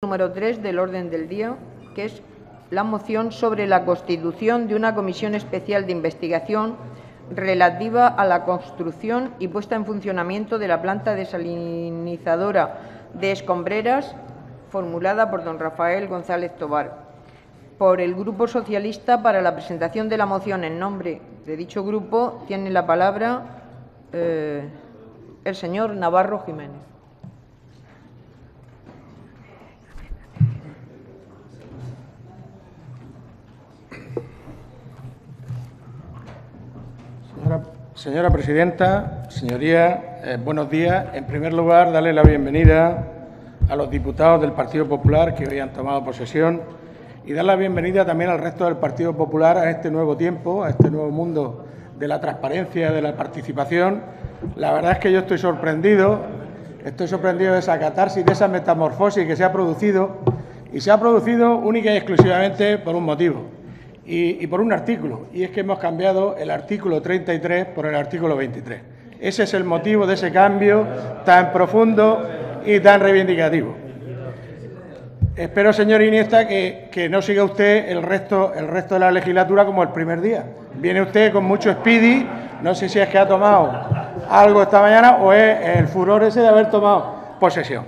número 3 del orden del día, que es la moción sobre la constitución de una comisión especial de investigación relativa a la construcción y puesta en funcionamiento de la planta desalinizadora de Escombreras, formulada por don Rafael González Tobar. Por el Grupo Socialista, para la presentación de la moción en nombre de dicho grupo, tiene la palabra eh, el señor Navarro Jiménez. Señora, presidenta, señoría, eh, buenos días. En primer lugar, darle la bienvenida a los diputados del Partido Popular que hoy han tomado posesión y dar la bienvenida también al resto del Partido Popular a este nuevo tiempo, a este nuevo mundo de la transparencia, de la participación. La verdad es que yo estoy sorprendido, estoy sorprendido de esa catarsis, de esa metamorfosis que se ha producido y se ha producido única y exclusivamente por un motivo y, por un artículo, y es que hemos cambiado el artículo 33 por el artículo 23. Ese es el motivo de ese cambio tan profundo y tan reivindicativo. Espero, señor Iniesta, que, que, no siga usted el resto, el resto de la legislatura como el primer día. Viene usted con mucho speedy, no sé si es que ha tomado algo esta mañana o es el furor ese de haber tomado posesión.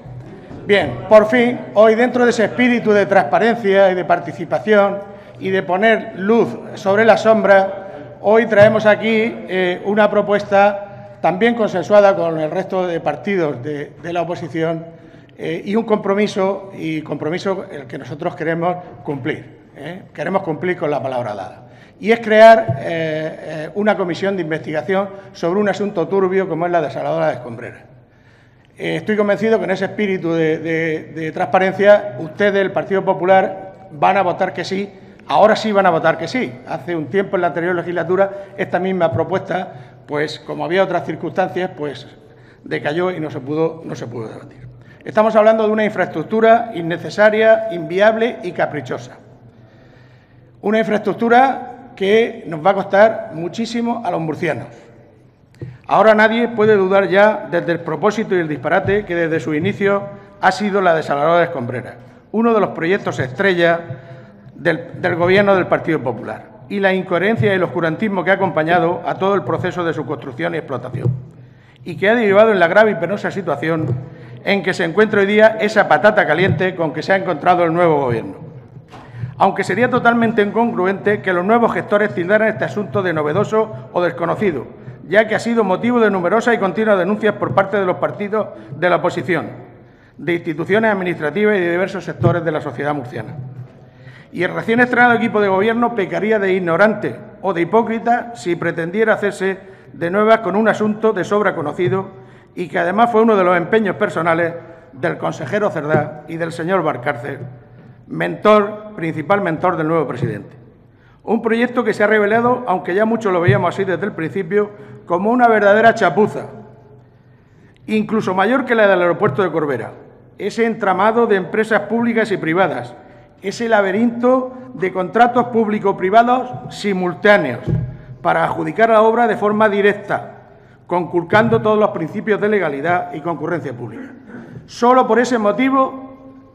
Bien, por fin, hoy dentro de ese espíritu de transparencia y de participación, y de poner luz sobre la sombra, hoy traemos aquí eh, una propuesta también consensuada con el resto de partidos de, la oposición eh, y un compromiso, y compromiso el que nosotros queremos cumplir. ¿eh? Queremos cumplir con la palabra dada. Y es crear una comisión de investigación sobre un asunto turbio como es la desaladora de Escombreras. estoy convencido que en ese espíritu de, de transparencia ustedes, el Partido Popular, van a votar que sí Ahora sí van a votar que sí. Hace un tiempo en la anterior legislatura esta misma propuesta, pues como había otras circunstancias, pues decayó y no se pudo, no se pudo debatir. Estamos hablando de una infraestructura innecesaria, inviable y caprichosa. Una infraestructura que nos va a costar muchísimo a los murcianos. Ahora nadie puede dudar ya desde el propósito y el disparate que desde su inicio ha sido la desaladora de Escombrera, uno de los proyectos estrella del, Gobierno del Partido Popular y la incoherencia y el oscurantismo que ha acompañado a todo el proceso de su construcción y explotación y que ha derivado en la grave y penosa situación en que se encuentra hoy día esa patata caliente con que se ha encontrado el nuevo Gobierno. Aunque sería totalmente incongruente que los nuevos gestores tildaran este asunto de novedoso o desconocido, ya que ha sido motivo de numerosas y continuas denuncias por parte de los partidos de la oposición, de instituciones administrativas y de diversos sectores de la sociedad murciana y el recién estrenado equipo de gobierno pecaría de ignorante o de hipócrita si pretendiera hacerse de nuevas con un asunto de sobra conocido y que además fue uno de los empeños personales del consejero Cerdá y del señor Barcárcel, mentor, principal mentor del nuevo presidente. Un proyecto que se ha revelado, aunque ya muchos lo veíamos así desde el principio, como una verdadera chapuza, incluso mayor que la del aeropuerto de Corbera, ese entramado de empresas públicas y privadas, ese laberinto de contratos público-privados simultáneos para adjudicar la obra de forma directa, conculcando todos los principios de legalidad y concurrencia pública. Solo por ese motivo,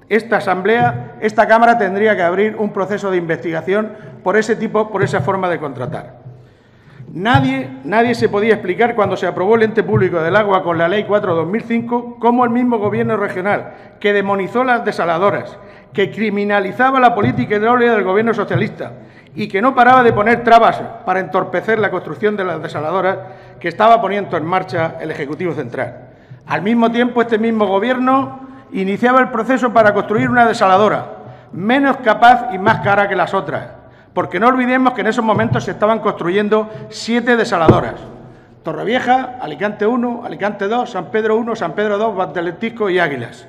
esta Asamblea, esta Cámara tendría que abrir un proceso de investigación por ese tipo, por esa forma de contratar. Nadie, nadie se podía explicar cuando se aprobó el ente público del agua con la Ley 4-2005 cómo el mismo Gobierno regional, que demonizó las desaladoras, que criminalizaba la política hidráulica del Gobierno socialista y que no paraba de poner trabas para entorpecer la construcción de las desaladoras que estaba poniendo en marcha el Ejecutivo Central. Al mismo tiempo, este mismo Gobierno iniciaba el proceso para construir una desaladora, menos capaz y más cara que las otras, porque no olvidemos que en esos momentos se estaban construyendo siete desaladoras. Torrevieja, Alicante 1, Alicante 2, San Pedro 1, San Pedro 2, Valdelentisco y Águilas.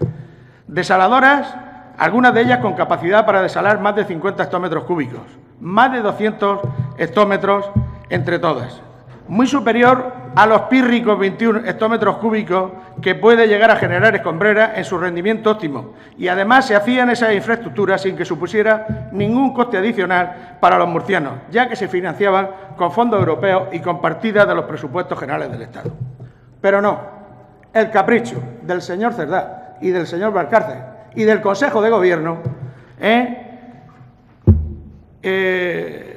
Desaladoras, algunas de ellas con capacidad para desalar más de 50 hectómetros cúbicos, más de 200 hectómetros entre todas muy superior a los pírricos 21 hectómetros cúbicos que puede llegar a generar Escombrera en su rendimiento óptimo. Y además se hacían esas infraestructuras sin que supusiera ningún coste adicional para los murcianos, ya que se financiaban con fondos europeos y con partidas de los presupuestos generales del Estado. Pero no, el capricho del señor Cerdá y del señor Valcárcel y del Consejo de Gobierno, ¿eh? Eh,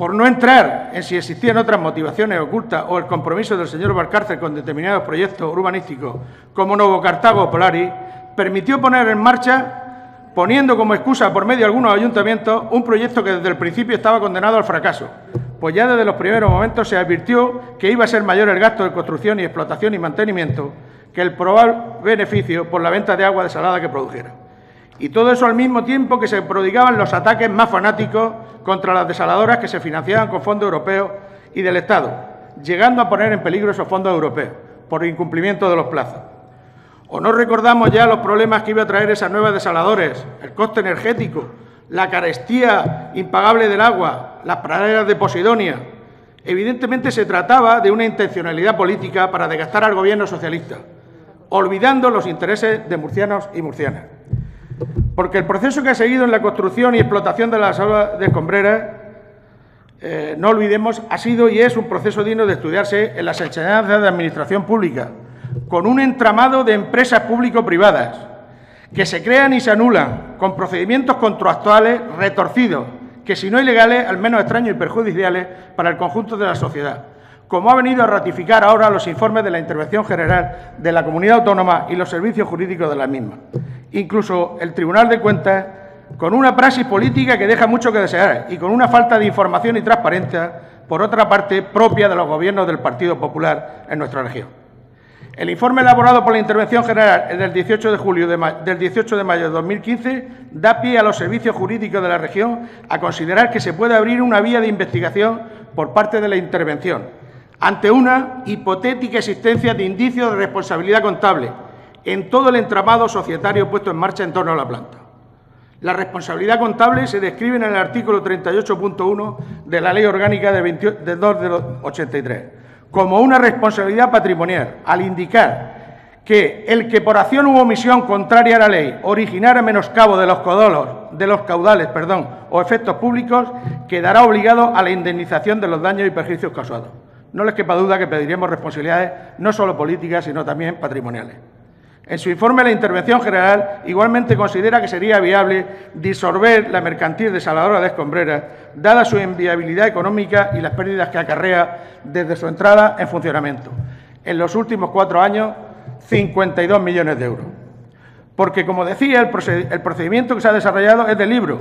por no entrar en si existían otras motivaciones ocultas o el compromiso del señor Valcárcel con determinados proyectos urbanísticos como Nuevo Cartago o Polaris, permitió poner en marcha, poniendo como excusa por medio de algunos ayuntamientos, un proyecto que desde el principio estaba condenado al fracaso, pues ya desde los primeros momentos se advirtió que iba a ser mayor el gasto de construcción y explotación y mantenimiento que el probable beneficio por la venta de agua desalada que produjera. Y todo eso al mismo tiempo que se prodigaban los ataques más fanáticos contra las desaladoras que se financiaban con fondos europeos y del Estado, llegando a poner en peligro esos fondos europeos por incumplimiento de los plazos. ¿O no recordamos ya los problemas que iba a traer esas nuevas desaladores, el coste energético, la carestía impagable del agua, las praderas de Posidonia? Evidentemente se trataba de una intencionalidad política para desgastar al Gobierno socialista, olvidando los intereses de murcianos y murcianas. Porque el proceso que ha seguido en la construcción y explotación de las aguas de escombreras, eh, no olvidemos, ha sido y es un proceso digno de estudiarse en las enseñanzas de administración pública, con un entramado de empresas público-privadas que se crean y se anulan con procedimientos contractuales retorcidos, que si no ilegales, al menos extraños y perjudiciales para el conjunto de la sociedad como ha venido a ratificar ahora los informes de la Intervención General de la Comunidad Autónoma y los servicios jurídicos de la misma. Incluso el Tribunal de Cuentas, con una praxis política que deja mucho que desear y con una falta de información y transparencia, por otra parte, propia de los gobiernos del Partido Popular en nuestra región. El informe elaborado por la Intervención General del 18 de, julio del 18 de mayo de 2015 da pie a los servicios jurídicos de la región a considerar que se puede abrir una vía de investigación por parte de la intervención, ante una hipotética existencia de indicios de responsabilidad contable en todo el entramado societario puesto en marcha en torno a la planta. La responsabilidad contable se describe en el artículo 38.1 de la Ley Orgánica de, 2 de 83 como una responsabilidad patrimonial, al indicar que el que por acción u omisión contraria a la ley originara menoscabo de los, de los caudales o efectos públicos quedará obligado a la indemnización de los daños y perjuicios causados. No les quepa duda que pediremos responsabilidades no solo políticas, sino también patrimoniales. En su informe, la Intervención General igualmente considera que sería viable disolver la mercantil desaladora de Escombreras, dada su inviabilidad económica y las pérdidas que acarrea desde su entrada en funcionamiento. En los últimos cuatro años, 52 millones de euros. Porque, como decía, el procedimiento que se ha desarrollado es de libro.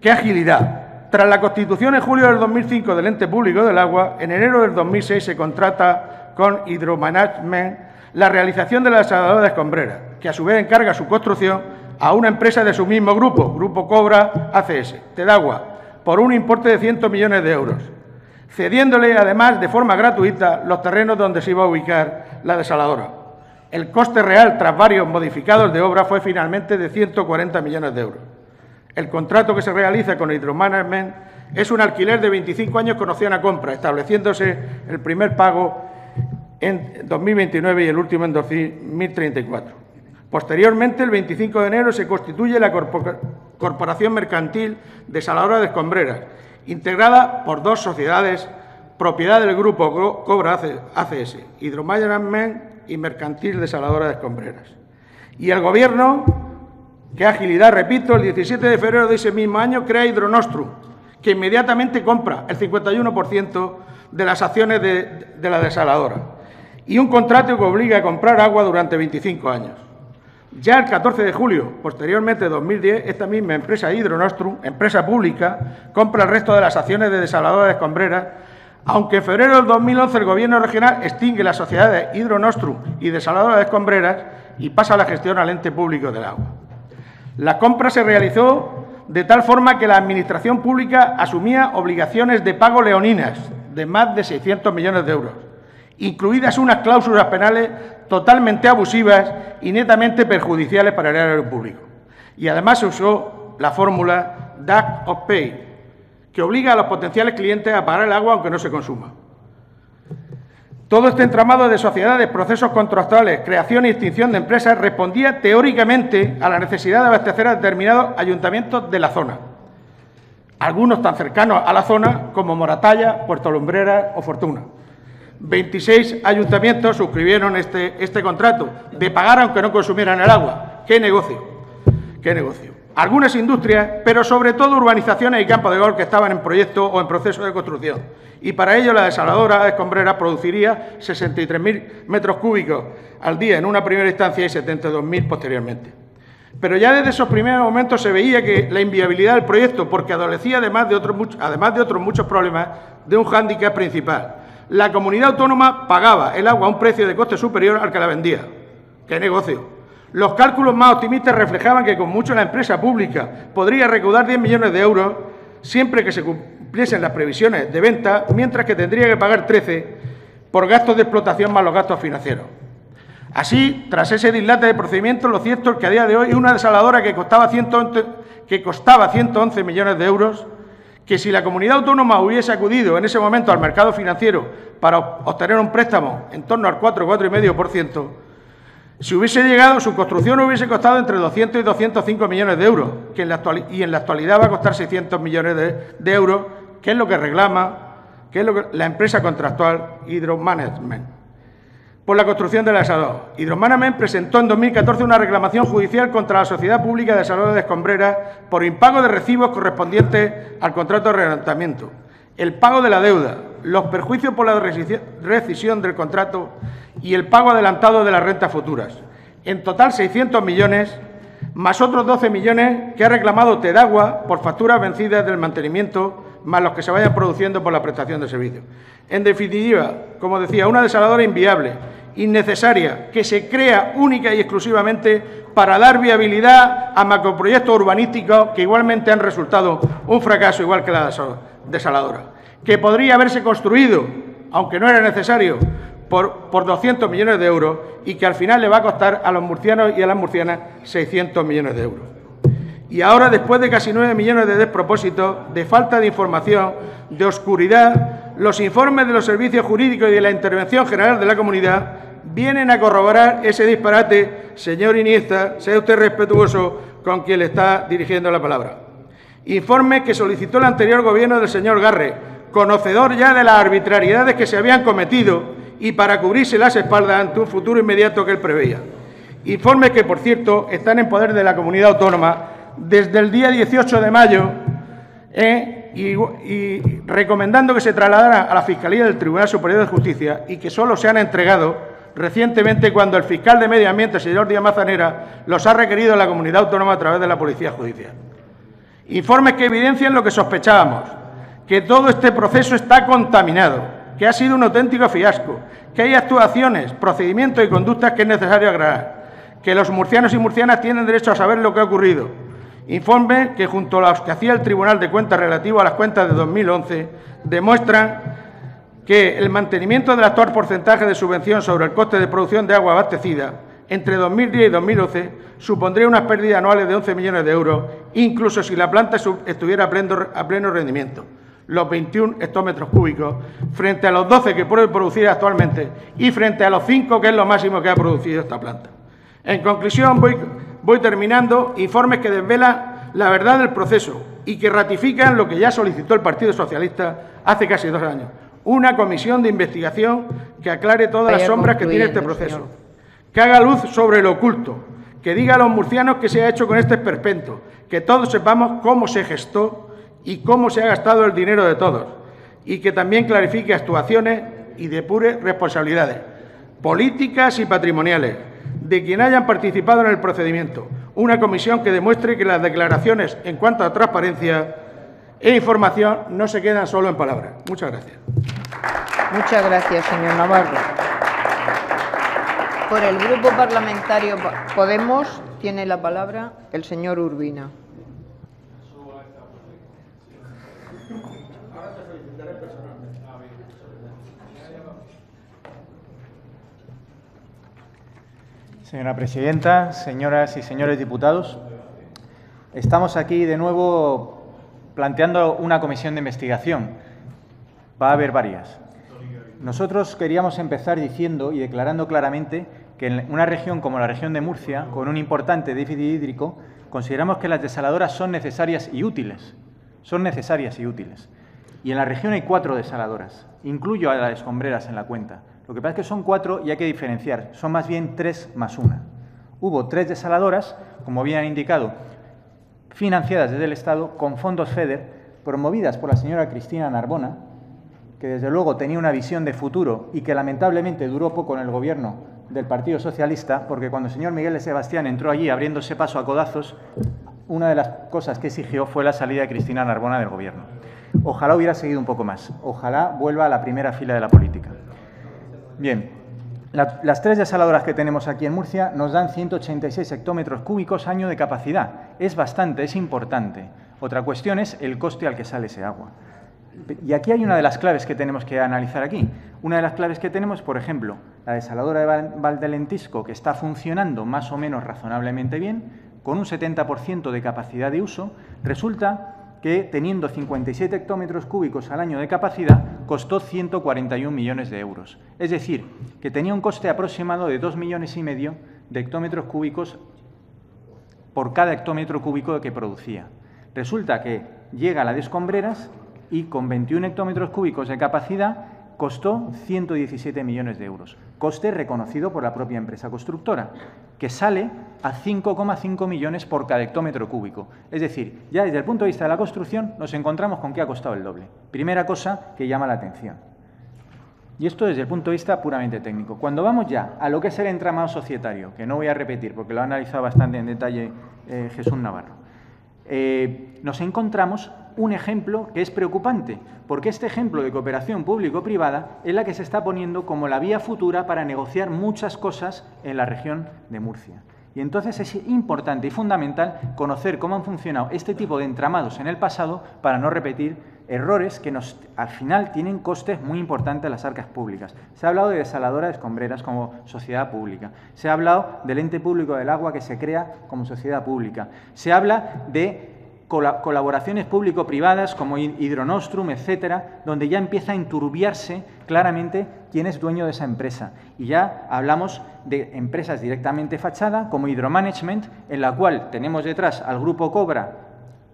¡Qué agilidad! Tras la constitución en julio del 2005 del ente público del agua, en enero del 2006 se contrata con Hidromanagement la realización de la desaladora de escombrera, que a su vez encarga su construcción a una empresa de su mismo grupo, Grupo Cobra ACS, Tedagua, por un importe de 100 millones de euros, cediéndole además de forma gratuita los terrenos donde se iba a ubicar la desaladora. El coste real, tras varios modificados de obra, fue finalmente de 140 millones de euros. El contrato que se realiza con Hidromanagement es un alquiler de 25 años con opción a compra, estableciéndose el primer pago en 2029 y el último en 2034. Posteriormente, el 25 de enero, se constituye la Corporación Mercantil de Saladora de Escombreras, integrada por dos sociedades propiedad del grupo Cobra ACS, Hidromanagement y Mercantil de Saladora de Escombreras. Y el Gobierno Qué agilidad, repito, el 17 de febrero de ese mismo año crea Hidronostrum, que inmediatamente compra el 51% de las acciones de, la desaladora y un contrato que obliga a comprar agua durante 25 años. Ya el 14 de julio, posteriormente de 2010, esta misma empresa Hidronostrum, empresa pública, compra el resto de las acciones de desaladora de escombreras, aunque en febrero del 2011 el Gobierno regional extingue las sociedades Hidronostrum y desaladora de escombreras y pasa la gestión al ente público del agua. La compra se realizó de tal forma que la Administración Pública asumía obligaciones de pago leoninas de más de 600 millones de euros, incluidas unas cláusulas penales totalmente abusivas y netamente perjudiciales para el erario público. Y además se usó la fórmula DAC of Pay, que obliga a los potenciales clientes a pagar el agua aunque no se consuma. Todo este entramado de sociedades, procesos contractuales, creación y extinción de empresas respondía teóricamente a la necesidad de abastecer a determinados ayuntamientos de la zona, algunos tan cercanos a la zona como Moratalla, Puerto Lumbrera o Fortuna. 26 ayuntamientos suscribieron este, este contrato de pagar aunque no consumieran el agua. ¡Qué negocio! qué negocio. Algunas industrias, pero sobre todo urbanizaciones y campos de golf que estaban en proyecto o en proceso de construcción. Y para ello la desaladora escombrera produciría 63.000 metros cúbicos al día en una primera instancia y 72.000 posteriormente. Pero ya desde esos primeros momentos se veía que la inviabilidad del proyecto, porque adolecía además de otros, además de otros muchos problemas, de un hándicap principal. La comunidad autónoma pagaba el agua a un precio de coste superior al que la vendía. ¡Qué negocio! Los cálculos más optimistas reflejaban que con mucho la empresa pública podría recaudar 10 millones de euros siempre que se cumpliesen las previsiones de venta, mientras que tendría que pagar 13 por gastos de explotación más los gastos financieros. Así, tras ese dislate de procedimiento, lo cierto es que a día de hoy una desaladora que costaba 111, que costaba 111 millones de euros, que si la comunidad autónoma hubiese acudido en ese momento al mercado financiero para obtener un préstamo en torno al 4, 4,5%, si hubiese llegado, su construcción hubiese costado entre 200 y 205 millones de euros, que en la y en la actualidad va a costar 600 millones de, euros, que es lo que reclama que es lo que, la empresa contractual Hydromanagement por la construcción de la desaladora. Hydromanagement presentó en 2014 una reclamación judicial contra la Sociedad Pública de Desaladora de Escombrera por impago de recibos correspondientes al contrato de arrendamiento, el pago de la deuda, los perjuicios por la rescisión del contrato y el pago adelantado de las rentas futuras. En total, 600 millones, más otros 12 millones que ha reclamado Tedagua por facturas vencidas del mantenimiento, más los que se vayan produciendo por la prestación de servicios. En definitiva, como decía, una desaladora inviable, innecesaria, que se crea única y exclusivamente para dar viabilidad a macroproyectos urbanísticos que igualmente han resultado un fracaso, igual que la desaladora, que podría haberse construido, aunque no era necesario, por, por 200 millones de euros y que al final le va a costar a los murcianos y a las murcianas 600 millones de euros. Y ahora, después de casi 9 millones de despropósitos, de falta de información, de oscuridad, los informes de los servicios jurídicos y de la intervención general de la comunidad vienen a corroborar ese disparate. Señor Iniesta, sea usted respetuoso con quien le está dirigiendo la palabra. Informe que solicitó el anterior gobierno del señor Garre, conocedor ya de las arbitrariedades que se habían cometido y para cubrirse las espaldas ante un futuro inmediato que él preveía. Informes que, por cierto, están en poder de la comunidad autónoma desde el día 18 de mayo eh, y, recomendando que se trasladara a la Fiscalía del Tribunal Superior de Justicia y que solo se han entregado recientemente cuando el fiscal de Medio Ambiente, señor Díaz Mazanera, los ha requerido a la comunidad autónoma a través de la Policía Judicial. Informes que evidencian lo que sospechábamos, que todo este proceso está contaminado que ha sido un auténtico fiasco, que hay actuaciones, procedimientos y conductas que es necesario agregar, que los murcianos y murcianas tienen derecho a saber lo que ha ocurrido. Informe que, junto a los que hacía el Tribunal de Cuentas relativo a las cuentas de 2011, demuestran que el mantenimiento del actual porcentaje de subvención sobre el coste de producción de agua abastecida entre 2010 y 2011 supondría unas pérdidas anuales de 11 millones de euros, incluso si la planta estuviera a pleno rendimiento los 21 hectómetros cúbicos, frente a los 12 que puede producir actualmente y frente a los 5 que es lo máximo que ha producido esta planta. En conclusión, voy, voy terminando, informes que desvelan la verdad del proceso y que ratifican lo que ya solicitó el Partido Socialista hace casi dos años, una comisión de investigación que aclare todas las sombras que tiene este proceso, que haga luz sobre lo oculto, que diga a los murcianos qué se ha hecho con este esperpento, que todos sepamos cómo se gestó y cómo se ha gastado el dinero de todos, y que también clarifique actuaciones y depure responsabilidades políticas y patrimoniales de quien hayan participado en el procedimiento. Una comisión que demuestre que las declaraciones en cuanto a transparencia e información no se quedan solo en palabras. Muchas gracias. Muchas gracias, señor Navarro. Por el Grupo Parlamentario Podemos tiene la palabra el señor Urbina. Señora presidenta, señoras y señores diputados, estamos aquí de nuevo planteando una comisión de investigación. Va a haber varias. Nosotros queríamos empezar diciendo y declarando claramente que en una región como la región de Murcia, con un importante déficit hídrico, consideramos que las desaladoras son necesarias y útiles. Son necesarias y útiles. Y en la región hay cuatro desaladoras. Incluyo a las escombreras en la cuenta. Lo que pasa es que son cuatro y hay que diferenciar. Son más bien tres más una. Hubo tres desaladoras, como bien han indicado, financiadas desde el Estado con fondos FEDER, promovidas por la señora Cristina Narbona, que desde luego tenía una visión de futuro y que lamentablemente duró poco en el gobierno del Partido Socialista, porque cuando el señor Miguel de Sebastián entró allí abriéndose paso a codazos, una de las cosas que exigió fue la salida de Cristina Narbona del gobierno. Ojalá hubiera seguido un poco más, ojalá vuelva a la primera fila de la política. Bien, las tres desaladoras que tenemos aquí en Murcia nos dan 186 hectómetros cúbicos año de capacidad. Es bastante, es importante. Otra cuestión es el coste al que sale ese agua. Y aquí hay una de las claves que tenemos que analizar aquí. Una de las claves que tenemos, por ejemplo, la desaladora de Valdelentisco, que está funcionando más o menos razonablemente bien, con un 70% de capacidad de uso, resulta que teniendo 57 hectómetros cúbicos al año de capacidad, costó 141 millones de euros. Es decir, que tenía un coste aproximado de 2 millones y medio de hectómetros cúbicos por cada hectómetro cúbico que producía. Resulta que llega a la de escombreras y con 21 hectómetros cúbicos de capacidad costó 117 millones de euros, coste reconocido por la propia empresa constructora, que sale a 5,5 millones por cada hectómetro cúbico. Es decir, ya desde el punto de vista de la construcción nos encontramos con que ha costado el doble. Primera cosa que llama la atención. Y esto desde el punto de vista puramente técnico. Cuando vamos ya a lo que es el entramado societario, que no voy a repetir porque lo ha analizado bastante en detalle eh, Jesús Navarro, eh, nos encontramos un ejemplo que es preocupante, porque este ejemplo de cooperación público-privada es la que se está poniendo como la vía futura para negociar muchas cosas en la región de Murcia. Y entonces es importante y fundamental conocer cómo han funcionado este tipo de entramados en el pasado para no repetir errores que nos, al final tienen costes muy importantes en las arcas públicas. Se ha hablado de desaladora de escombreras como sociedad pública. Se ha hablado del ente público del agua que se crea como sociedad pública. Se habla de colaboraciones público-privadas como Hidronostrum, etcétera, donde ya empieza a enturbiarse claramente quién es dueño de esa empresa. Y ya hablamos de empresas directamente fachada, como Hidromanagement, en la cual tenemos detrás al grupo Cobra,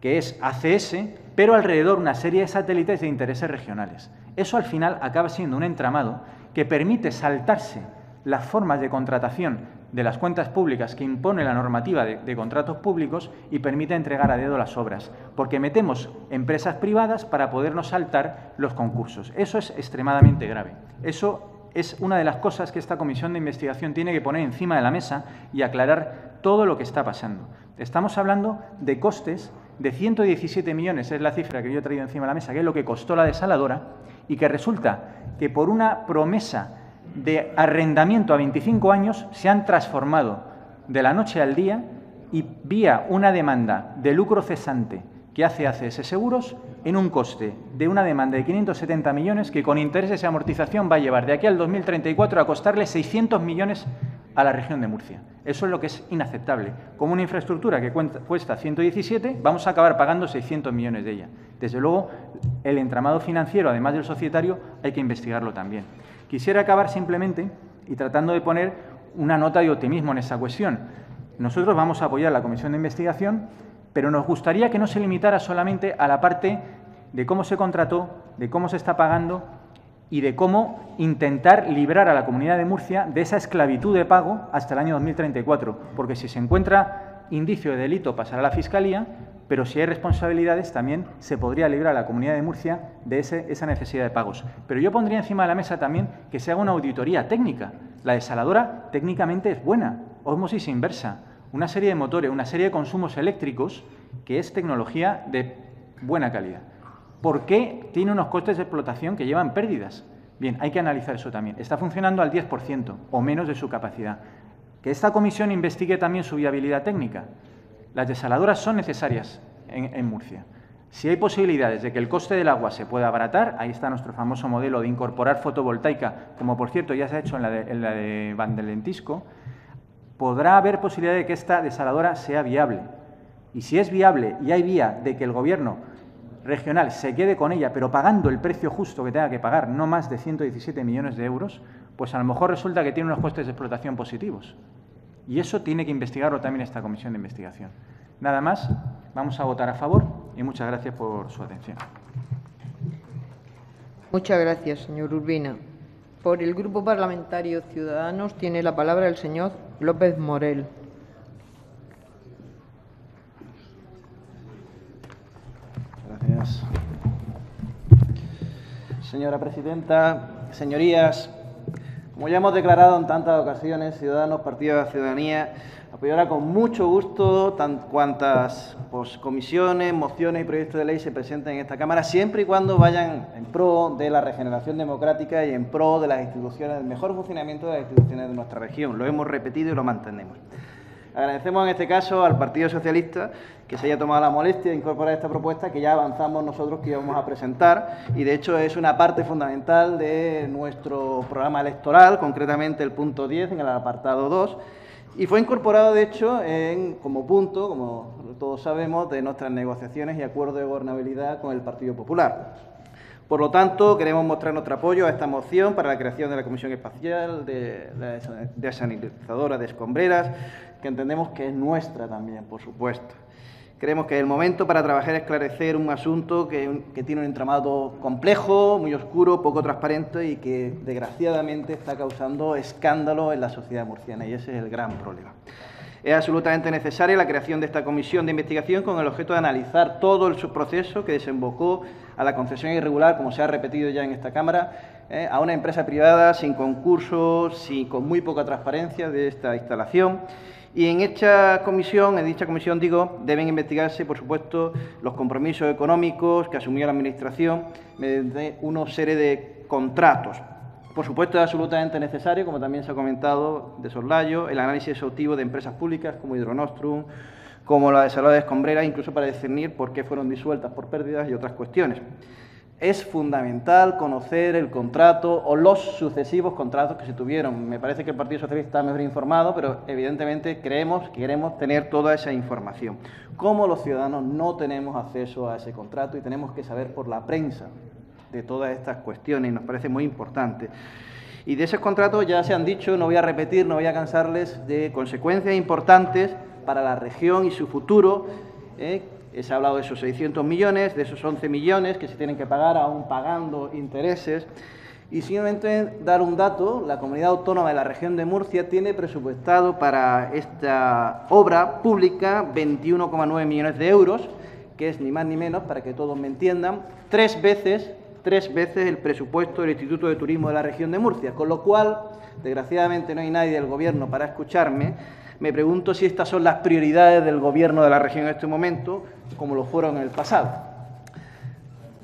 que es ACS, pero alrededor una serie de satélites de intereses regionales. Eso al final acaba siendo un entramado que permite saltarse las formas de contratación de las cuentas públicas que impone la normativa de, contratos públicos y permite entregar a dedo las obras, porque metemos empresas privadas para podernos saltar los concursos. Eso es extremadamente grave. Eso es una de las cosas que esta comisión de investigación tiene que poner encima de la mesa y aclarar todo lo que está pasando. Estamos hablando de costes de 117 millones, es la cifra que yo he traído encima de la mesa, que es lo que costó la desaladora, y que resulta que por una promesa de arrendamiento a 25 años se han transformado de la noche al día y vía una demanda de lucro cesante que hace ACS Seguros en un coste de una demanda de 570 millones que con intereses y amortización va a llevar de aquí al 2034 a costarle 600 millones a la región de Murcia. Eso es lo que es inaceptable. Como una infraestructura que cuesta 117, vamos a acabar pagando 600 millones de ella. Desde luego, el entramado financiero, además del societario, hay que investigarlo también. Quisiera acabar simplemente y tratando de poner una nota de optimismo en esa cuestión. Nosotros vamos a apoyar la comisión de investigación, pero nos gustaría que no se limitara solamente a la parte de cómo se contrató, de cómo se está pagando y de cómo intentar librar a la comunidad de Murcia de esa esclavitud de pago hasta el año 2034, porque si se encuentra indicio de delito pasará a la Fiscalía, pero si hay responsabilidades también se podría librar a la Comunidad de Murcia de esa necesidad de pagos. Pero yo pondría encima de la mesa también que se haga una auditoría técnica. La desaladora técnicamente es buena, osmosis inversa, una serie de motores, una serie de consumos eléctricos que es tecnología de buena calidad. ¿Por qué tiene unos costes de explotación que llevan pérdidas? Bien, hay que analizar eso también. Está funcionando al 10% o menos de su capacidad. Que esta comisión investigue también su viabilidad técnica. Las desaladoras son necesarias en, Murcia. Si hay posibilidades de que el coste del agua se pueda abaratar, ahí está nuestro famoso modelo de incorporar fotovoltaica, como por cierto ya se ha hecho en la de, en la de podrá haber posibilidad de que esta desaladora sea viable. Y si es viable y hay vía de que el Gobierno regional se quede con ella, pero pagando el precio justo que tenga que pagar, no más de 117 millones de euros, pues a lo mejor resulta que tiene unos costes de explotación positivos. Y eso tiene que investigarlo también esta comisión de investigación. Nada más, vamos a votar a favor y muchas gracias por su atención. Muchas gracias, señor Urbina. Por el Grupo Parlamentario Ciudadanos tiene la palabra el señor López Morel. Barías. Señora presidenta, señorías, como ya hemos declarado en tantas ocasiones, Ciudadanos, Partido de la Ciudadanía, apoyará con mucho gusto tan, cuantas pues, comisiones, mociones y proyectos de ley se presenten en esta Cámara, siempre y cuando vayan en pro de la regeneración democrática y en pro de las instituciones, del mejor funcionamiento de las instituciones de nuestra región. Lo hemos repetido y lo mantenemos. Agradecemos en este caso al Partido Socialista que se haya tomado la molestia de incorporar esta propuesta que ya avanzamos nosotros que íbamos a presentar y de hecho es una parte fundamental de nuestro programa electoral, concretamente el punto 10 en el apartado 2 y fue incorporado de hecho como punto, como todos sabemos, de nuestras negociaciones y acuerdo de gobernabilidad con el Partido Popular. Por lo tanto, queremos mostrar nuestro apoyo a esta moción para la creación de la Comisión Espacial de la de Escombreras, que entendemos que es nuestra también, por supuesto. Creemos que es el momento para trabajar y esclarecer un asunto que, tiene un entramado complejo, muy oscuro, poco transparente y que desgraciadamente está causando escándalo en la sociedad murciana y ese es el gran problema. Es absolutamente necesaria la creación de esta comisión de investigación con el objeto de analizar todo el subproceso que desembocó a la concesión irregular, como se ha repetido ya en esta Cámara, eh, a una empresa privada sin concursos, y con muy poca transparencia de esta instalación y en esta comisión, en dicha comisión digo, deben investigarse, por supuesto, los compromisos económicos que asumió la Administración mediante una serie de contratos. Por supuesto, es absolutamente necesario, como también se ha comentado de soslayo, el análisis exhaustivo de empresas públicas como Hidronostrum, como la de Salud de Escombrera, incluso para discernir por qué fueron disueltas por pérdidas y otras cuestiones es fundamental conocer el contrato o los sucesivos contratos que se tuvieron. Me parece que el Partido Socialista está mejor informado, pero evidentemente creemos que queremos tener toda esa información. Como los ciudadanos no tenemos acceso a ese contrato y tenemos que saber por la prensa de todas estas cuestiones, y nos parece muy importante. Y de esos contratos ya se han dicho, no voy a repetir, no voy a cansarles, de consecuencias importantes para la región y su futuro, eh, se ha hablado de esos 600 millones, de esos 11 millones que se tienen que pagar aún pagando intereses. Y simplemente dar un dato, la comunidad autónoma de la región de Murcia tiene presupuestado para esta obra pública 21,9 millones de euros, que es ni más ni menos, para que todos me entiendan, tres veces, tres veces el presupuesto del Instituto de Turismo de la región de Murcia. Con lo cual, desgraciadamente no hay nadie del Gobierno para escucharme, me pregunto si estas son las prioridades del Gobierno de la región en este momento, como lo fueron en el pasado.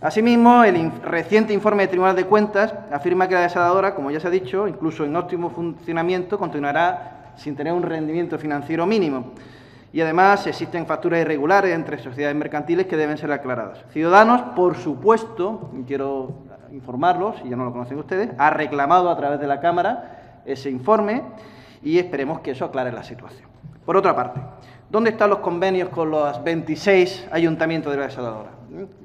Asimismo, el reciente informe del Tribunal de Cuentas afirma que la desaladora, como ya se ha dicho, incluso en óptimo funcionamiento, continuará sin tener un rendimiento financiero mínimo. Y además existen facturas irregulares entre sociedades mercantiles que deben ser aclaradas. Ciudadanos, por supuesto, quiero informarlos, y ya no lo conocen ustedes, ha reclamado a través de la Cámara ese informe y esperemos que eso aclare la situación. Por otra parte, ¿dónde están los convenios con los 26 ayuntamientos de la desaladora?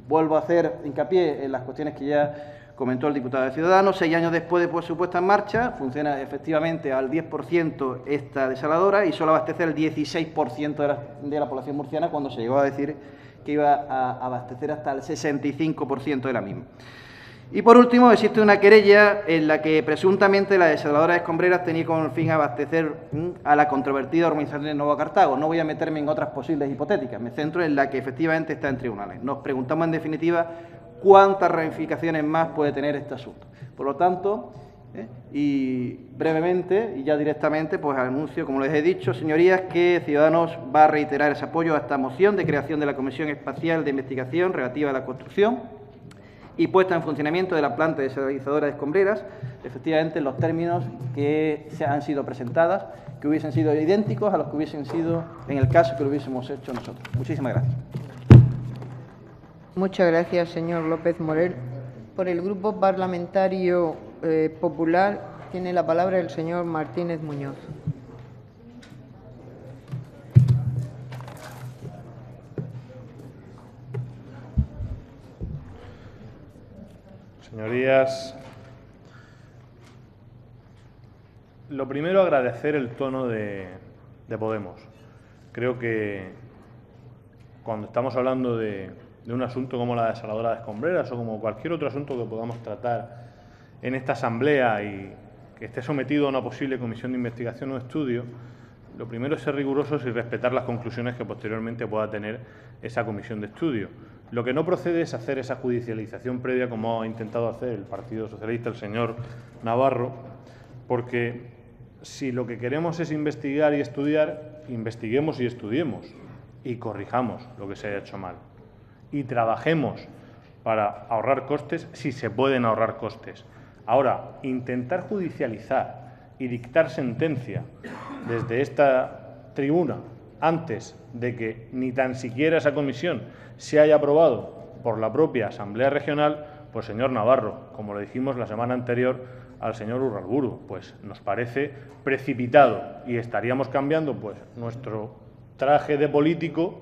Vuelvo a hacer hincapié en las cuestiones que ya comentó el diputado de Ciudadanos. Seis años después de su puesta en marcha, funciona efectivamente al 10% esta desaladora y solo abastece el 16% de la, población murciana cuando se llegó a decir que iba a abastecer hasta el 65% de la misma. Y por último, existe una querella en la que presuntamente la desaladora de escombreras tenía como fin abastecer mm, a la controvertida organización de Nueva Cartago. No voy a meterme en otras posibles hipotéticas, me centro en la que efectivamente está en tribunales. Nos preguntamos en definitiva cuántas ramificaciones más puede tener este asunto. Por lo tanto, ¿eh? y brevemente y ya directamente, pues anuncio, como les he dicho, señorías, que Ciudadanos va a reiterar ese apoyo a esta moción de creación de la Comisión Espacial de Investigación relativa a la construcción y puesta en funcionamiento de la planta desalinizadora de escombreras, efectivamente en los términos que se han sido presentadas, que hubiesen sido idénticos a los que hubiesen sido en el caso que lo hubiésemos hecho nosotros. Muchísimas gracias. Muchas gracias, señor López Morel. Por el Grupo Parlamentario eh, Popular tiene la palabra el señor Martínez Muñoz. Señorías, lo primero agradecer el tono de, Podemos. Creo que cuando estamos hablando de, un asunto como la desaladora de escombreras o como cualquier otro asunto que podamos tratar en esta asamblea y que esté sometido a una posible comisión de investigación o estudio, lo primero es ser rigurosos y respetar las conclusiones que posteriormente pueda tener esa comisión de estudio. Lo que no procede es hacer esa judicialización previa como ha intentado hacer el Partido Socialista, el señor Navarro, porque si lo que queremos es investigar y estudiar, investiguemos y estudiemos y corrijamos lo que se haya hecho mal. Y trabajemos para ahorrar costes si se pueden ahorrar costes. Ahora, intentar judicializar y dictar sentencia desde esta tribuna antes de que ni tan siquiera esa comisión se haya aprobado por la propia Asamblea Regional, pues señor Navarro, como le dijimos la semana anterior al señor Urralburu, pues nos parece precipitado y estaríamos cambiando pues nuestro traje de político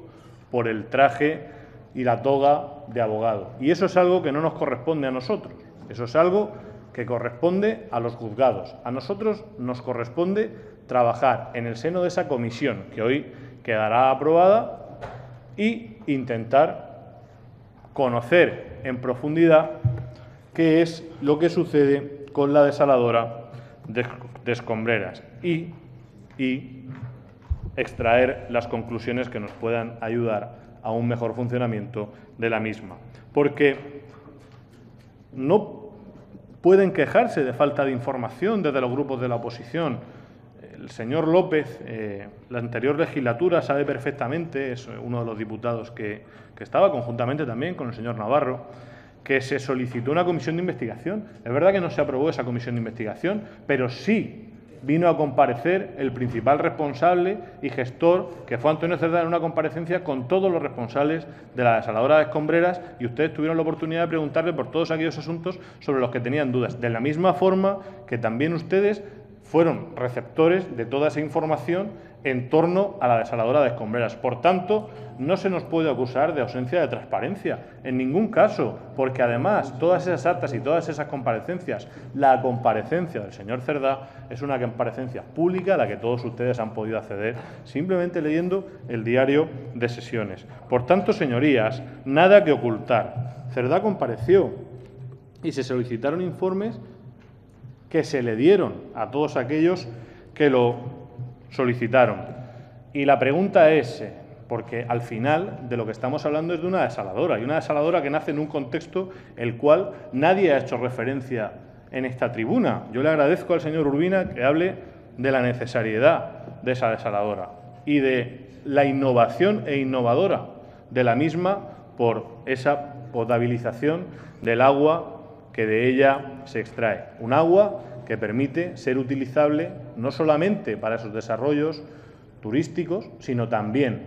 por el traje y la toga de abogado. Y eso es algo que no nos corresponde a nosotros, eso es algo que corresponde a los juzgados. A nosotros nos corresponde trabajar en el seno de esa comisión que hoy quedará aprobada y intentar conocer en profundidad qué es lo que sucede con la desaladora de, escombreras y, y extraer las conclusiones que nos puedan ayudar a un mejor funcionamiento de la misma. Porque no pueden quejarse de falta de información desde los grupos de la oposición. El señor López, eh, la anterior legislatura, sabe perfectamente, es uno de los diputados que, que estaba conjuntamente también con el señor Navarro, que se solicitó una comisión de investigación. Es verdad que no se aprobó esa comisión de investigación, pero sí vino a comparecer el principal responsable y gestor, que fue Antonio Cerdá, en una comparecencia con todos los responsables de la desaladora de escombreras y ustedes tuvieron la oportunidad de preguntarle por todos aquellos asuntos sobre los que tenían dudas. De la misma forma que también ustedes fueron receptores de toda esa información en torno a la desaladora de escombreras. Por tanto, no se nos puede acusar de ausencia de transparencia, en ningún caso, porque además todas esas actas y todas esas comparecencias, la comparecencia del señor Cerdá es una comparecencia pública a la que todos ustedes han podido acceder simplemente leyendo el diario de sesiones. Por tanto, señorías, nada que ocultar. Cerdá compareció y se solicitaron informes que se le dieron a todos aquellos que lo solicitaron. Y la pregunta es, eh, porque al final de lo que estamos hablando es de una desaladora, y una desaladora que nace en un contexto el cual nadie ha hecho referencia en esta tribuna. Yo le agradezco al señor Urbina que hable de la necesariedad de esa desaladora y de la innovación e innovadora de la misma por esa potabilización del agua que de ella se extrae. Un agua que permite ser utilizable no solamente para esos desarrollos turísticos, sino también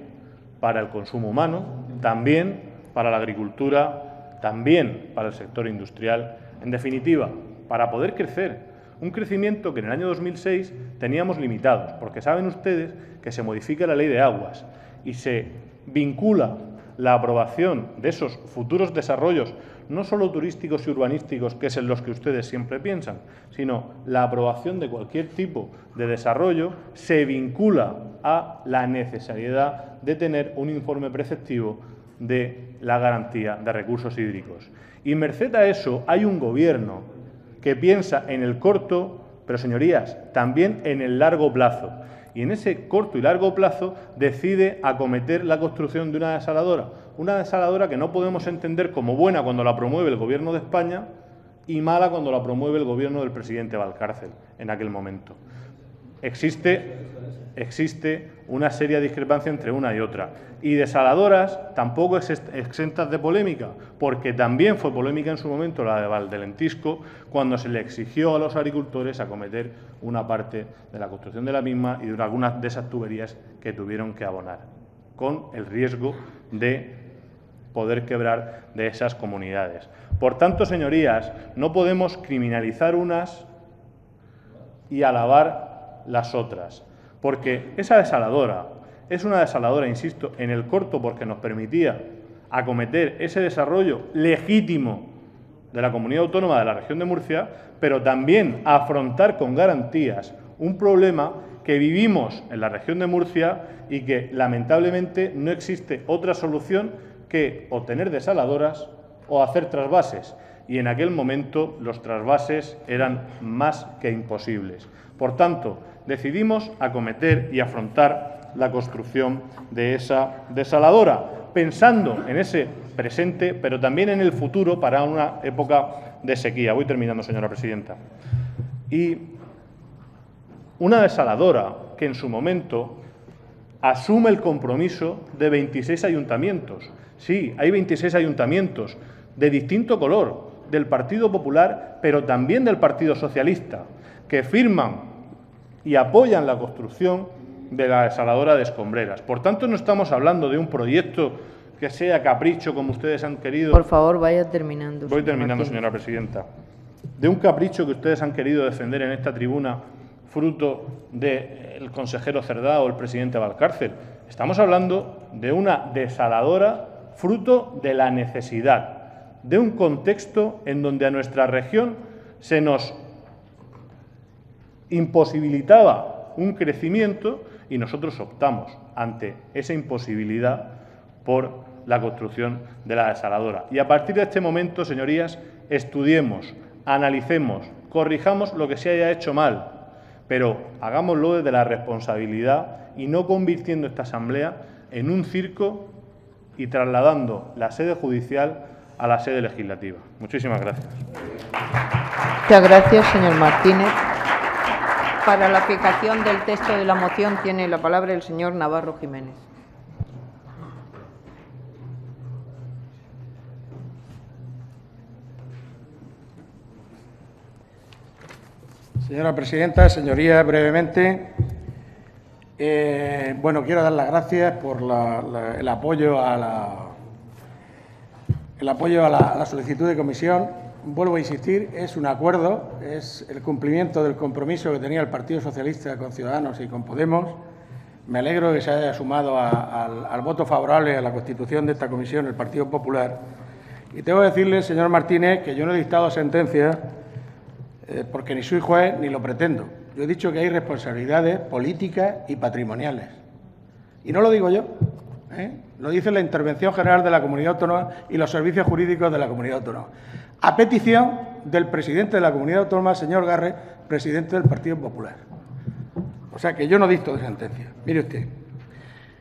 para el consumo humano, también para la agricultura, también para el sector industrial, en definitiva, para poder crecer. Un crecimiento que en el año 2006 teníamos limitados, porque saben ustedes que se modifica la ley de aguas y se vincula la aprobación de esos futuros desarrollos no solo turísticos y urbanísticos, que es en los que ustedes siempre piensan, sino la aprobación de cualquier tipo de desarrollo se vincula a la necesidad de tener un informe preceptivo de la garantía de recursos hídricos. Y merced a eso hay un gobierno que piensa en el corto, pero señorías, también en el largo plazo. Y en ese corto y largo plazo decide acometer la construcción de una desaladora una desaladora que no podemos entender como buena cuando la promueve el Gobierno de España y mala cuando la promueve el Gobierno del presidente Valcárcel en aquel momento. Existe, existe una seria discrepancia entre una y otra. Y desaladoras tampoco exentas de polémica, porque también fue polémica en su momento la de Valdelentisco, cuando se le exigió a los agricultores acometer una parte de la construcción de la misma y de algunas de esas tuberías que tuvieron que abonar, con el riesgo de poder quebrar de esas comunidades. Por tanto, señorías, no podemos criminalizar unas y alabar las otras, porque esa desaladora es una desaladora, insisto, en el corto porque nos permitía acometer ese desarrollo legítimo de la comunidad autónoma de la región de Murcia, pero también afrontar con garantías un problema que vivimos en la región de Murcia y que lamentablemente no existe otra solución que obtener desaladoras o hacer trasvases. Y en aquel momento los trasvases eran más que imposibles. Por tanto, decidimos acometer y afrontar la construcción de esa desaladora. pensando en ese presente, pero también en el futuro para una época de sequía. Voy terminando, señora presidenta. Y una desaladora que en su momento asume el compromiso de 26 ayuntamientos. Sí, hay 26 ayuntamientos de distinto color, del Partido Popular, pero también del Partido Socialista, que firman y apoyan la construcción de la desaladora de escombreras. Por tanto, no estamos hablando de un proyecto que sea capricho, como ustedes han querido. Por favor, vaya terminando. Voy terminando, señora presidenta. De un capricho que ustedes han querido defender en esta tribuna, fruto del consejero Cerdá o el presidente Valcárcel. Estamos hablando de una desaladora fruto de la necesidad, de un contexto en donde a nuestra región se nos imposibilitaba un crecimiento y nosotros optamos ante esa imposibilidad por la construcción de la desaladora. Y a partir de este momento, señorías, estudiemos, analicemos, corrijamos lo que se haya hecho mal, pero hagámoslo desde la responsabilidad y no convirtiendo esta Asamblea en un circo y trasladando la sede judicial a la sede legislativa. Muchísimas gracias. Muchas gracias, señor Martínez. Para la aplicación del texto de la moción tiene la palabra el señor Navarro Jiménez. Señora presidenta, señorías, brevemente. Eh, bueno, quiero dar las gracias por el apoyo a la, el apoyo a la solicitud de comisión vuelvo a insistir, es un acuerdo, es el cumplimiento del compromiso que tenía el Partido Socialista con Ciudadanos y con Podemos. Me alegro que se haya sumado al, voto favorable a la constitución de esta comisión el Partido Popular. Y tengo que decirle, señor Martínez, que yo no he dictado sentencia eh, porque ni soy juez ni lo pretendo. Yo he dicho que hay responsabilidades políticas y patrimoniales. Y no lo digo yo, ¿eh? lo dice la Intervención General de la Comunidad Autónoma y los servicios jurídicos de la Comunidad Autónoma a petición del presidente de la Comunidad Autónoma, señor Garre, presidente del Partido Popular. O sea que yo no dicto de sentencia. Mire usted,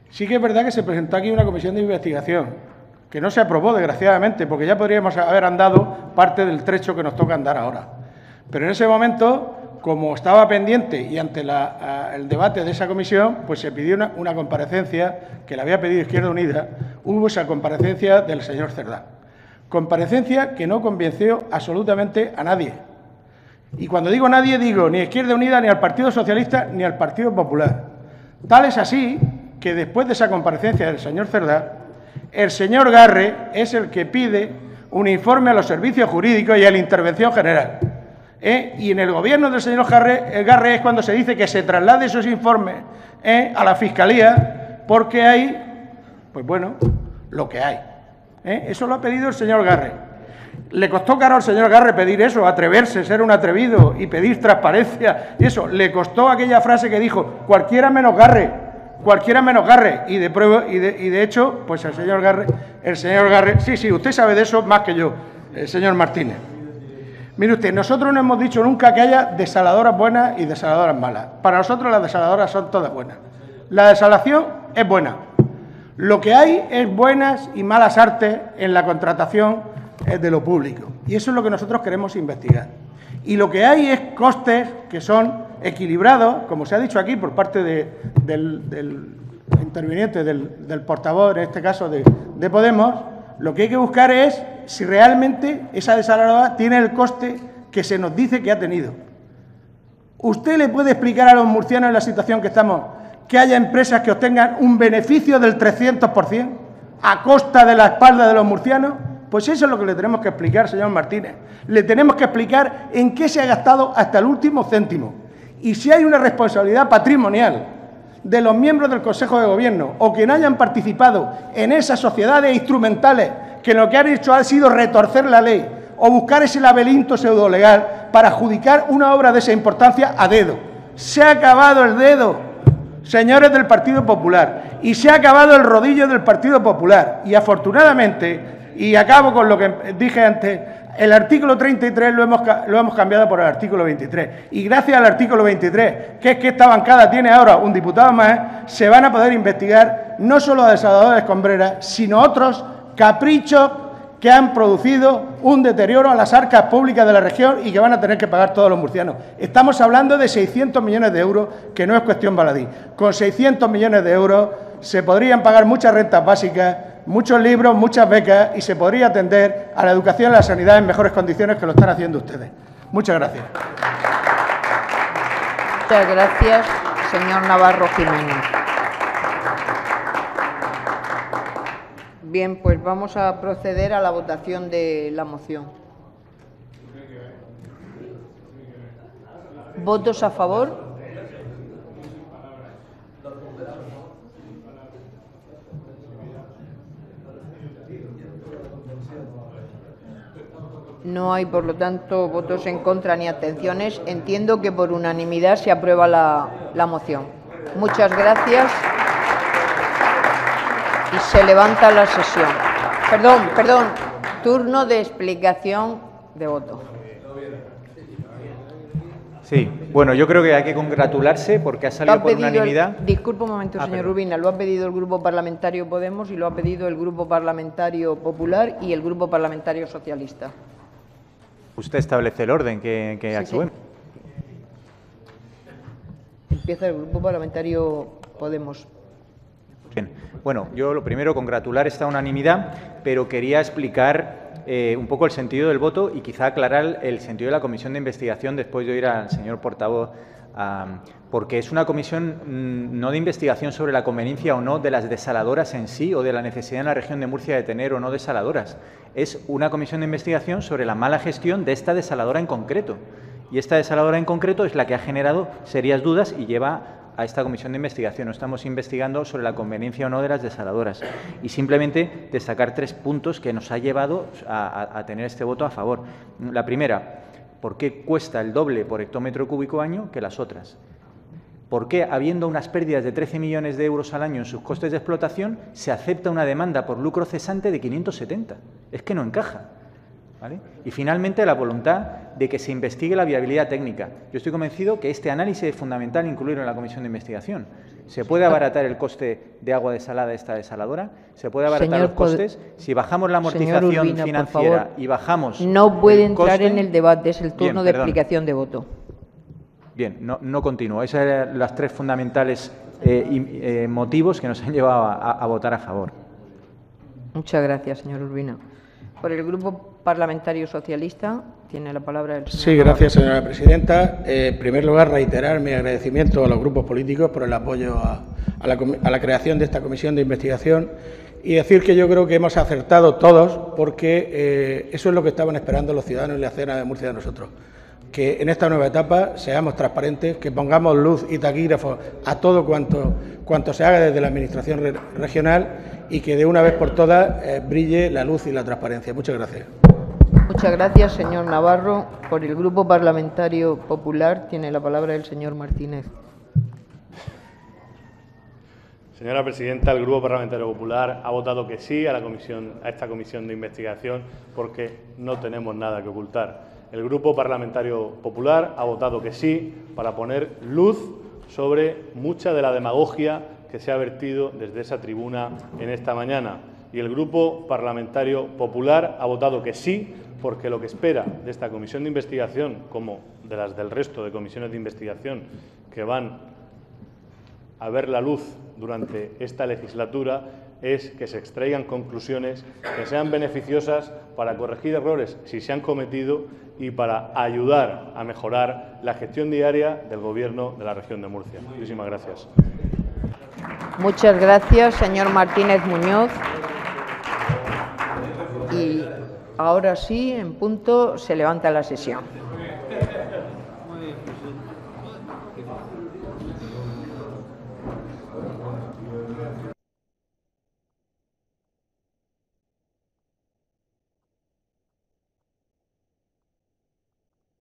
sí que es verdad que se presentó aquí una comisión de investigación, que no se aprobó, desgraciadamente, porque ya podríamos haber andado parte del trecho que nos toca andar ahora. Pero en ese momento, como estaba pendiente y ante el debate de esa comisión, pues se pidió una, comparecencia que le había pedido Izquierda Unida, hubo esa comparecencia del señor Cerdá. Comparecencia que no convenció absolutamente a nadie. Y cuando digo nadie, digo ni a Izquierda Unida, ni al Partido Socialista, ni al Partido Popular. Tal es así que después de esa comparecencia del señor Cerdá, el señor Garre es el que pide un informe a los servicios jurídicos y a la intervención general. ¿Eh? Y en el gobierno del señor Garre, Garre, es cuando se dice que se traslade esos informes ¿eh? a la Fiscalía porque hay, pues bueno, lo que hay. ¿Eh? Eso lo ha pedido el señor Garre. Le costó caro al señor Garre pedir eso, atreverse, ser un atrevido y pedir transparencia. Y eso, le costó aquella frase que dijo, cualquiera menos Garre, cualquiera menos Garre. Y de, prueba, y de, hecho, pues el señor Garre, el señor Garre, sí, sí, usted sabe de eso más que yo, el señor Martínez. Mire usted, nosotros no hemos dicho nunca que haya desaladoras buenas y desaladoras malas. Para nosotros las desaladoras son todas buenas. La desalación es buena, lo que hay es buenas y malas artes en la contratación de lo público. Y eso es lo que nosotros queremos investigar. Y lo que hay es costes que son equilibrados, como se ha dicho aquí por parte del, interviniente, del, portavoz, en este caso de, Podemos, lo que hay que buscar es si realmente esa desaladora tiene el coste que se nos dice que ha tenido. ¿Usted le puede explicar a los murcianos en la situación que estamos que haya empresas que obtengan un beneficio del 300% a costa de la espalda de los murcianos? Pues eso es lo que le tenemos que explicar, señor Martínez. Le tenemos que explicar en qué se ha gastado hasta el último céntimo. Y si hay una responsabilidad patrimonial de los miembros del Consejo de Gobierno o quien hayan participado en esas sociedades instrumentales que lo que han hecho ha sido retorcer la ley o buscar ese laberinto pseudolegal para adjudicar una obra de esa importancia a dedo. Se ha acabado el dedo señores del Partido Popular, y se ha acabado el rodillo del Partido Popular. Y afortunadamente, y acabo con lo que dije antes, El artículo 33 lo hemos, lo hemos cambiado por el artículo 23. Y gracias al artículo 23, que es que esta bancada tiene ahora un diputado más, se van a poder investigar no solo a desaladores escombreras, sino otros caprichos que han producido un deterioro a las arcas públicas de la región y que van a tener que pagar todos los murcianos. Estamos hablando de 600 millones de euros, que no es cuestión baladí. Con 600 millones de euros se podrían pagar muchas rentas básicas, muchos libros, muchas becas y se podría atender a la educación y a la sanidad en mejores condiciones que lo están haciendo ustedes. Muchas gracias. Muchas gracias, señor Navarro Jiménez. Bien, pues vamos a proceder a la votación de la moción. ¿Votos a favor? No hay, por lo tanto, votos en contra ni abstenciones. Entiendo que por unanimidad se aprueba la, la moción. Muchas gracias. Y se levanta la sesión. Perdón, perdón. Turno de explicación de voto. Sí, bueno, yo creo que hay que congratularse porque ha salido por pedido unanimidad. disculpe un momento, Ah, señor perdón. Rubina. Lo ha pedido el Grupo Parlamentario Podemos y lo ha pedido el Grupo Parlamentario Popular y el Grupo Parlamentario Socialista. Usted establece el orden que, que Sí, sí. actuemos. Empieza el Grupo Parlamentario Podemos. Bueno, yo lo primero, congratular esta unanimidad, pero quería explicar eh, un poco el sentido del voto y quizá aclarar el sentido de la comisión de investigación después de oír al señor portavoz, porque es una comisión mm, no de investigación sobre la conveniencia o no de las desaladoras en sí o de la necesidad en la región de Murcia de tener o no desaladoras. Es una comisión de investigación sobre la mala gestión de esta desaladora en concreto. Y esta desaladora en concreto es la que ha generado serias dudas y lleva a esta comisión de investigación. No estamos investigando sobre la conveniencia o no de las desaladoras. Y simplemente destacar tres puntos que nos ha llevado a, a- tener este voto a favor. La primera, ¿por qué cuesta el doble por hectómetro cúbico año que las otras? ¿Por qué, habiendo unas pérdidas de 13 millones de euros al año en sus costes de explotación, se acepta una demanda por lucro cesante de 570? Es que no encaja. ¿vale? Y finalmente, la voluntad de que se investigue la viabilidad técnica. Yo estoy convencido que este análisis es fundamental incluirlo en la comisión de investigación. Se puede abaratar el coste de agua desalada de esta desaladora, se puede abaratar Señor los costes. Si bajamos la amortización Urbina, financiera favor, y bajamos. No puede el entrar en el debate, es el Bien, turno de perdón. explicación de voto. Bien, no, no continúo. Esos eran los tres fundamentales eh, y- eh, motivos que nos han llevado a, a- a votar a favor. Muchas gracias, señor Urbina. Por el Grupo Parlamentario Socialista tiene la palabra el señor Sí, gracias, señora presidenta. Eh, en primer lugar, reiterar mi agradecimiento a los grupos políticos por el apoyo a, a la, a la creación de esta comisión de investigación y decir que yo creo que hemos acertado todos porque eh, eso es lo que estaban esperando los ciudadanos y la cena de Murcia de nosotros. Que en esta nueva etapa seamos transparentes, que pongamos luz y taquígrafos a todo cuanto, cuanto se haga desde la Administración re- regional y que de una vez por todas eh, brille la luz y la transparencia. Muchas gracias. Muchas gracias, señor Navarro. Por el Grupo Parlamentario Popular tiene la palabra el señor Martínez. Señora presidenta, el Grupo Parlamentario Popular ha votado que sí a, la comisión, a esta comisión de investigación porque no tenemos nada que ocultar. El Grupo Parlamentario Popular ha votado que sí para poner luz sobre mucha de la demagogia que se ha vertido desde esa tribuna en esta mañana. Y el Grupo Parlamentario Popular ha votado que sí porque lo que espera de esta comisión de investigación, como de las del resto de comisiones de investigación que van a ver la luz durante esta legislatura es que se extraigan conclusiones que sean beneficiosas para corregir errores si se han cometido y para ayudar a mejorar la gestión diaria del Gobierno de la región de Murcia. Muchísimas gracias. Muchas gracias, señor Martínez Muñoz. Ahora sí, en punto, se levanta la sesión.